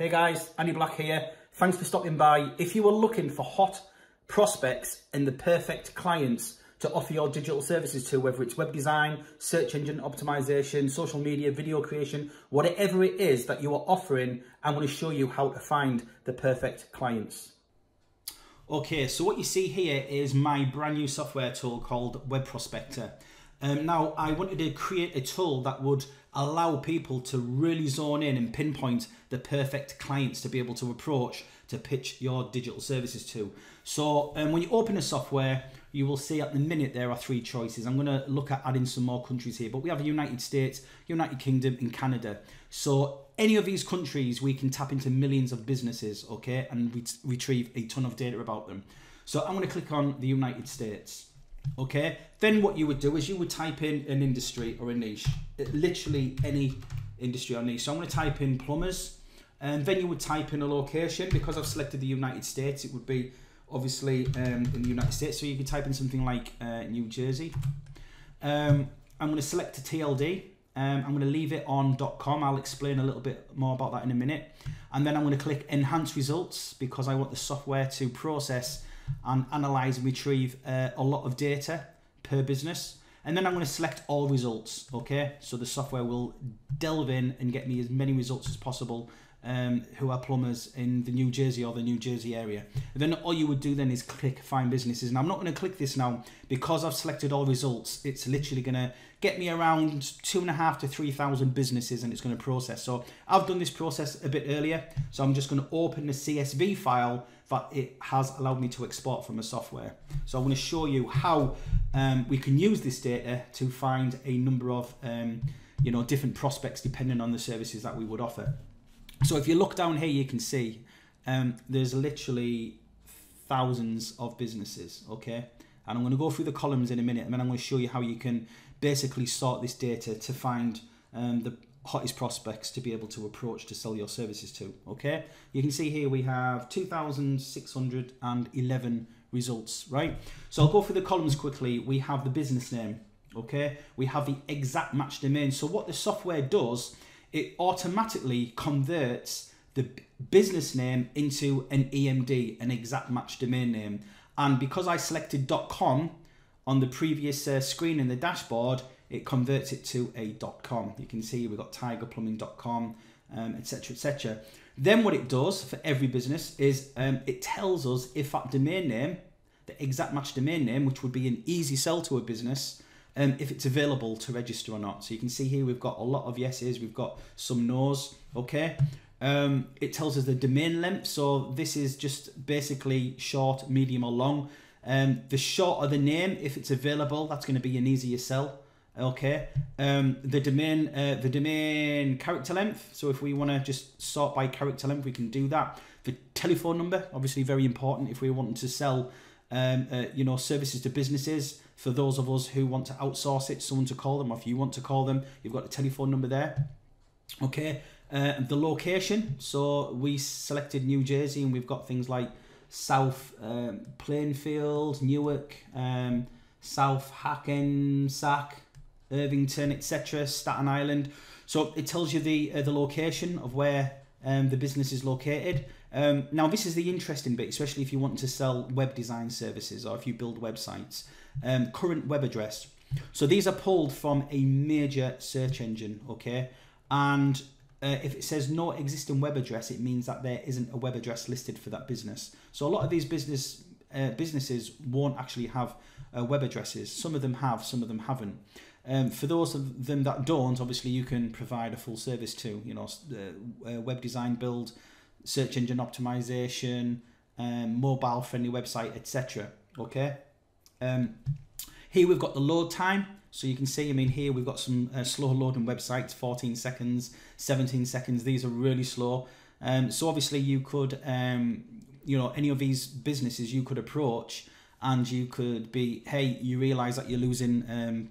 Hey guys, Andy Black here. Thanks for stopping by. If you are looking for hot prospects and the perfect clients to offer your digital services to, whether it's web design, search engine optimization, social media, video creation, whatever it is that you are offering, I'm going to show you how to find the perfect clients. Okay, so what you see here is my brand new software tool called Web Prospectr. Um, now, I wanted to create a tool that would allow people to really zone in and pinpoint the perfect clients to be able to approach to pitch your digital services to. So um, when you open the software, you will see at the minute there are three choices. I'm going to look at adding some more countries here, but we have the United States, United Kingdom, and Canada. So any of these countries, we can tap into millions of businesses, okay, and retrieve a ton of data about them. So I'm going to click on the United States. Okay, then what you would do is you would type in an industry or a niche, literally any industry or niche. So I'm going to type in plumbers, and then you would type in a location. Because I've selected the United States, it would be obviously um, in the United States. So you could type in something like uh, New Jersey. Um, I'm going to select a TLD. Um, I'm going to leave it on .com. I'll explain a little bit more about that in a minute. And then I'm going to click Enhance Results because I want the software to process and analyze and retrieve uh, a lot of data per business. And then I'm going to select all results, okay? So the software will delve in and get me as many results as possible um, who are plumbers in the New Jersey or the New Jersey area. And then all you would do then is click find businesses. And I'm not going to click this now because I've selected all results. It's literally going to get me around two and a half to 3,000 businesses and it's going to process. So I've done this process a bit earlier. So I'm just going to open the CSV file that it has allowed me to export from a software. So I want to show you how um, we can use this data to find a number of um, you know different prospects depending on the services that we would offer. So if you look down here, you can see um, there's literally thousands of businesses, okay? And I'm going to go through the columns in a minute, and then I'm going to show you how you can basically sort this data to find um, the hottest prospects to be able to approach to sell your services to, okay? You can see here we have 2,611 results, right? So I'll go through the columns quickly. We have the business name, okay? We have the exact match domain. So what the software does it automatically converts the business name into an EMD, an exact match domain name. And because I selected .com on the previous uh, screen in the dashboard, it converts it to a .com. You can see we've got tigerplumbing.com, etc., um, etc. Et then what it does for every business is um, it tells us if that domain name, the exact match domain name, which would be an easy sell to a business, um, if it's available to register or not. So you can see here we've got a lot of yeses, we've got some nos, okay? Um, it tells us the domain length, so this is just basically short, medium or long. Um, the shorter the name, if it's available, that's going to be an easier sell. Okay, um, the domain, uh, the domain character length. So if we want to just sort by character length, we can do that. The telephone number, obviously very important if we want to sell, um, uh, you know, services to businesses for those of us who want to outsource it, someone to call them, or if you want to call them, you've got a telephone number there. Okay, uh, the location. So we selected New Jersey, and we've got things like South um, Plainfield, Newark, um, South Hackensack, Irvington, etc., Staten Island. So it tells you the uh, the location of where um, the business is located. Um, now, this is the interesting bit, especially if you want to sell web design services or if you build websites um, current web address. So these are pulled from a major search engine, okay? And uh, if it says no existing web address, it means that there isn't a web address listed for that business. So a lot of these business uh, businesses won't actually have uh, web addresses. Some of them have, some of them haven't. Um, for those of them that don't, obviously you can provide a full service to, you know, uh, uh, web design build, search engine optimization, um, mobile friendly website, etc. Okay. Um, here we've got the load time. So you can see, I mean, here we've got some uh, slow loading websites, 14 seconds, 17 seconds. These are really slow. Um, so obviously you could, um, you know, any of these businesses you could approach and you could be, hey, you realize that you're losing um,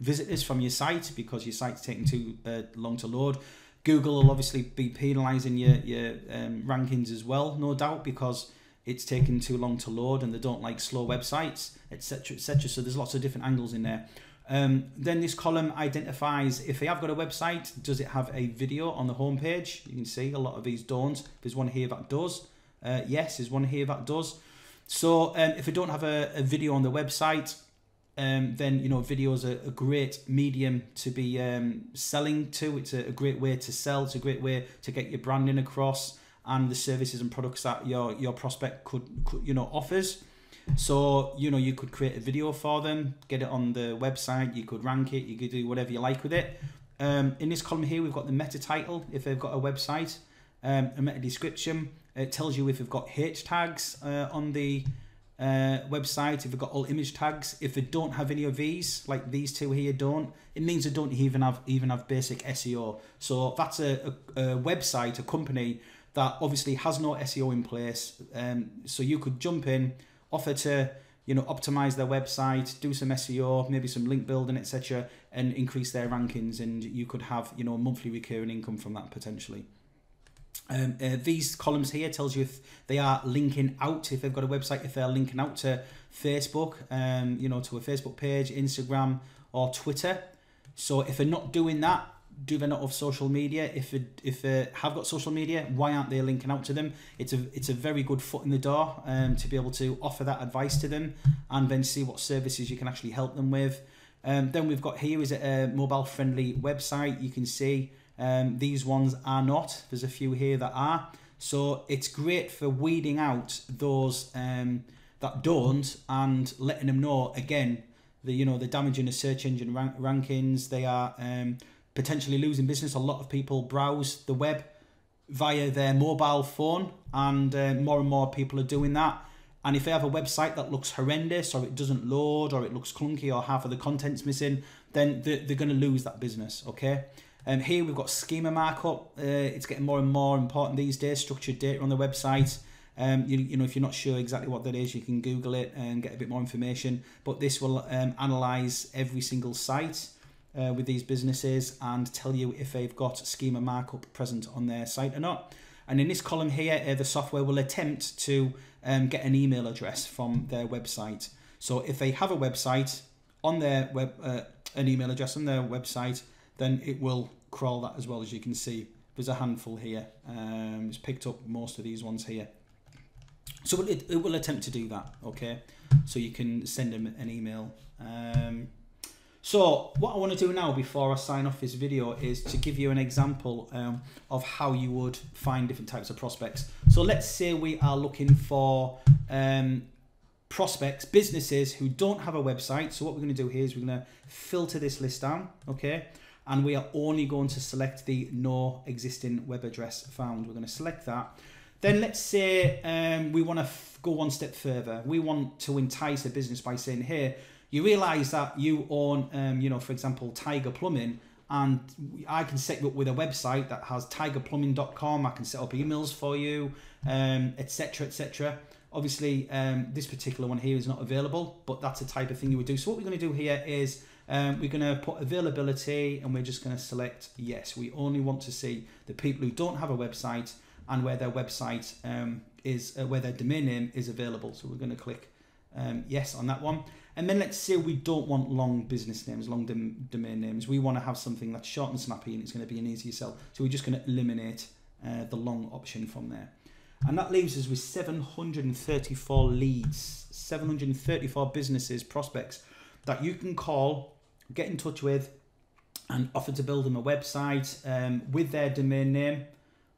visitors from your site because your site's taking too uh, long to load. Google will obviously be penalizing your, your um, rankings as well, no doubt, because it's taking too long to load and they don't like slow websites, etc., etc. So there's lots of different angles in there. Um, then this column identifies if they have got a website, does it have a video on the homepage? You can see a lot of these don't. There's one here that does. Uh, yes, there's one here that does. So um, if they don't have a, a video on the website, um, then you know video is a, a great medium to be um, selling to. It's a, a, great way to sell. It's a great way to get your branding across and the services and products that your your prospect could, could you know offers. So, you know, you could create a video for them, get it on the website, you could rank it, you could do whatever you like with it. Um, in this column here, we've got the meta title, if they've got a website, um, a meta description. It tells you if they've got H tags uh, on the uh, website, if they've got alt image tags. If they don't have any of these, like these two here don't, it means they don't even have even have basic SEO. So that's a, a, a website, a company that obviously has no SEO in place. Um, so you could jump in, offer to you know optimize their website, do some SEO, maybe some link building, etc., and increase their rankings, and you could have you know monthly recurring income from that potentially. Um, uh, these columns here tells you if they are linking out, if they've got a website, if they're linking out to Facebook, um, you know, to a Facebook page, Instagram, or Twitter. So if they're not doing that, do they not have social media? If it, if they have got social media, why aren't they linking out to them? It's a it's a very good foot in the door um, to be able to offer that advice to them and then see what services you can actually help them with. Um, then we've got here is a mobile friendly website. You can see um, these ones are not. There's a few here that are. So it's great for weeding out those um, that don't and letting them know again the you know the damaging the search engine rank- rankings. They are um, potentially losing business. A lot of people browse the web via their mobile phone, and uh, more and more people are doing that. And if they have a website that looks horrendous, or it doesn't load, or it looks clunky, or half of the content's missing, then they're, they're going to lose that business. Okay. Um, here we've got schema markup. Uh, it's getting more and more important these days. Structured data on the website. Um, you, you know, if you're not sure exactly what that is, you can Google it and get a bit more information. But this will um, analyze every single site uh, with these businesses and tell you if they've got schema markup present on their site or not. And in this column here, uh, the software will attempt to um, get an email address from their website. So if they have a website on their web, uh, an email address on their website, then it will crawl that as well as you can see. There's a handful here. Um, it's picked up most of these ones here. So it, it will attempt to do that, okay? So you can send them an email. Um, so what I want to do now before I sign off this video is to give you an example um, of how you would find different types of prospects. So let's say we are looking for um, prospects, businesses who don't have a website. So what we're going to do here is we're going to filter this list down, okay? And we are only going to select the no existing web address found. We're going to select that. Then let's say um, we want to go one step further. We want to entice a business by saying, here, you realize that you own, um, you know, for example, Tiger Plumbing, and I can set you up with a website that has tigerplumbing.com. I can set up emails for you, etc., um, etc. Et Obviously, um, this particular one here is not available, but that's the type of thing you would do. So what we're going to do here is um, we're going to put availability, and we're just going to select yes. We only want to see the people who don't have a website and where their website um, is, uh, where their domain name is available. So we're going to click um, yes on that one. And then let's say we don't want long business names, long dom- domain names. We want to have something that's short and snappy and it's going to be an easier sell. So we're just going to eliminate uh, the long option from there. And that leaves us with 734 leads, 734 businesses, prospects that you can call, get in touch with, and offer to build them a website um, with their domain name.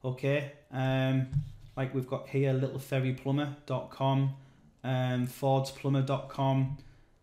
Okay, um, like we've got here, littleferryplumber.com, um, fordsplumber.com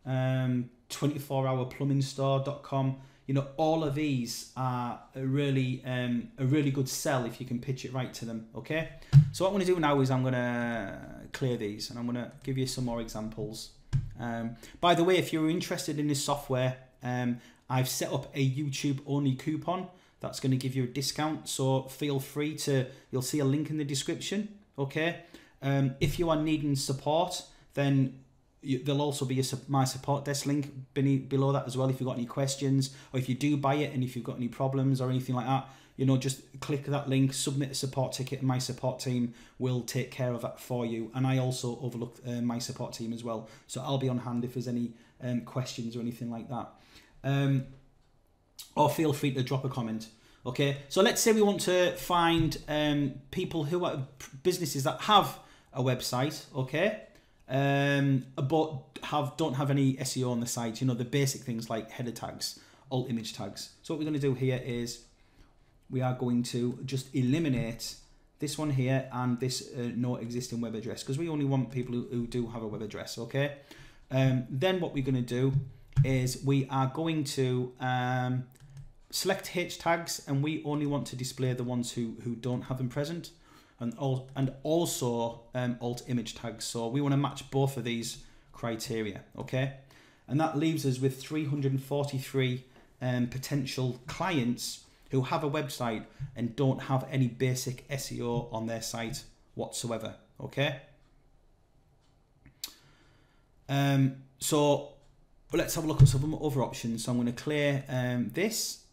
um, 24hourplumbingstore.com. You know, all of these are a really um, a really good sell if you can pitch it right to them. Okay. So what I'm going to do now is I'm going to clear these and I'm going to give you some more examples. Um, by the way, if you're interested in this software, um, I've set up a YouTube only coupon that's going to give you a discount. So feel free to. You'll see a link in the description. Okay. Um, if you are needing support, then you, there'll also be a my support desk link beneath, below that as well if you've got any questions or if you do buy it and if you've got any problems or anything like that you know just click that link submit a support ticket and my support team will take care of that for you and i also overlook uh, my support team as well so i'll be on hand if there's any um, questions or anything like that um, or feel free to drop a comment. Okay, so let's say we want to find um, people who are businesses that have a website, okay, um, but have don't have any SEO on the site. You know the basic things like header tags, alt image tags. So what we're going to do here is we are going to just eliminate this one here and this uh, no existing web address because we only want people who, who, do have a web address. Okay. Um, then what we're going to do is we are going to um, select H tags and we only want to display the ones who, who don't have them present and, all, and also um, alt image tags. So we want to match both of these criteria, okay? And that leaves us with 343 um, potential clients who have a website and don't have any basic SEO on their site whatsoever, okay? Um, so let's have a look at some other options. So I'm going to clear um, this.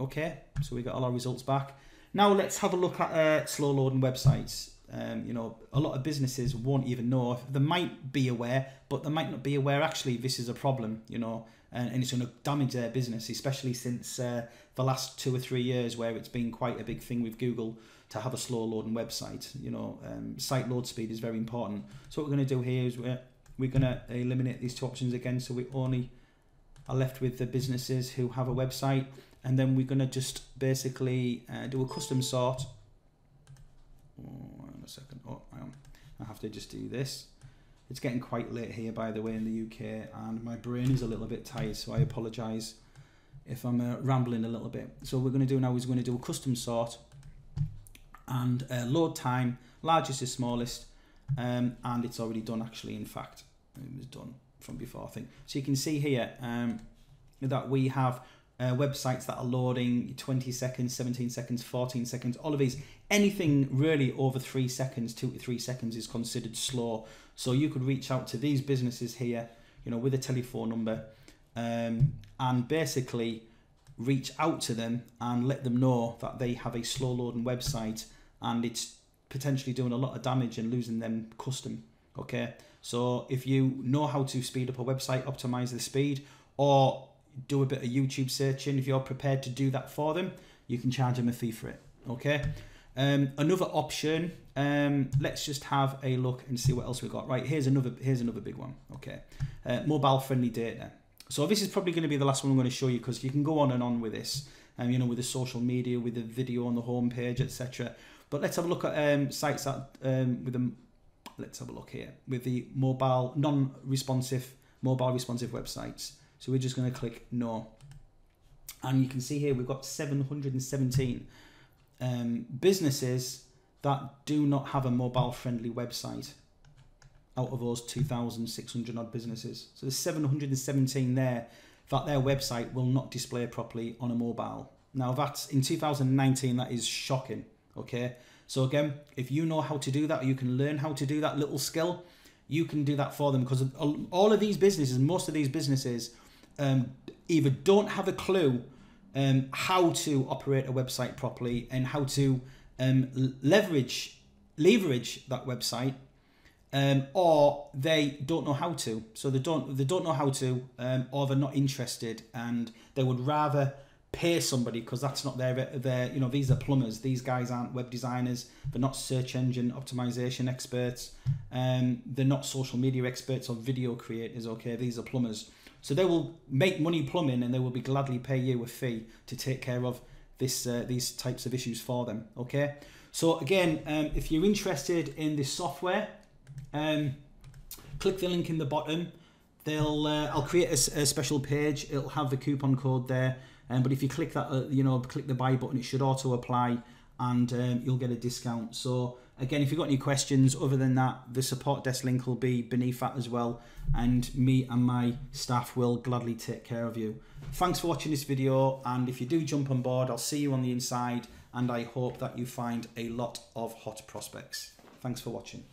Okay, so we got all our results back. Now let's have a look at uh, slow loading websites. Um, you know, a lot of businesses won't even know. They might be aware, but they might not be aware actually this is a problem, you know, and, and it's going to damage their business, especially since uh, the last two or three years where it's been quite a big thing with Google to have a slow loading website. You know, um, site load speed is very important. So what we're going to do here is we're, we're going to eliminate these two options again. So we only are left with the businesses who have a website and then we're going to just basically uh, do a custom sort. Oh, a second. Oh, I have to just do this. It's getting quite late here, by the way, in the UK, and my brain is a little bit tired, so I apologise if I'm uh, rambling a little bit. So we're going to do now is we're going to do a custom sort and uh, load time, largest to smallest, um, and it's already done actually, in fact. It was done from before, I think. So you can see here um, that we have uh, websites that are loading 20 seconds, 17 seconds, 14 seconds, all of these. Anything really over three seconds, two to three seconds is considered slow. So you could reach out to these businesses here, you know, with a telephone number um, and basically reach out to them and let them know that they have a slow loading website and it's potentially doing a lot of damage and losing them custom. Okay, so if you know how to speed up a website, optimize the speed, or do a bit of YouTube searching. If you're prepared to do that for them, you can charge them a fee for it. Okay. Um, another option. Um, let's just have a look and see what else we got. Right here's another here's another big one. Okay, uh, mobile friendly data. So this is probably going to be the last one I'm going to show you because you can go on and on with this. Um, you know, with the social media, with the video on the homepage, etc. But let's have a look at um, sites that um, with them. Let's have a look here with the mobile non-responsive mobile responsive websites. So we're just going to click no. And you can see here we've got 717 um, businesses that do not have a mobile friendly website out of those 2,600 odd businesses. So there's 717 there that their website will not display properly on a mobile. Now that's in 2019, that is shocking. Okay. So again, if you know how to do that, you can learn how to do that little skill, you can do that for them because all of these businesses, most of these businesses um, either don't have a clue um, how to operate a website properly and how to um, leverage leverage that website um, or they don't know how to so they don't they don't know how to um, or they're not interested and they would rather pay somebody because that's not their their you know these are plumbers these guys aren't web designers they're not search engine optimization experts um, they're not social media experts or video creators okay these are plumbers so they will make money plumbing and they will be gladly pay you a fee to take care of this uh, these types of issues for them. Okay. So again, um, if you're interested in this software, um, click the link in the bottom. They'll uh, I'll create a, a, special page. It'll have the coupon code there. Um, but if you click that, uh, you know, click the buy button, it should auto apply, and um, you'll get a discount. So Again, if you've got any questions other than that, the support desk link will be beneath that as well. And me and my staff will gladly take care of you. Thanks for watching this video. And if you do jump on board, I'll see you on the inside. And I hope that you find a lot of hot prospects. Thanks for watching.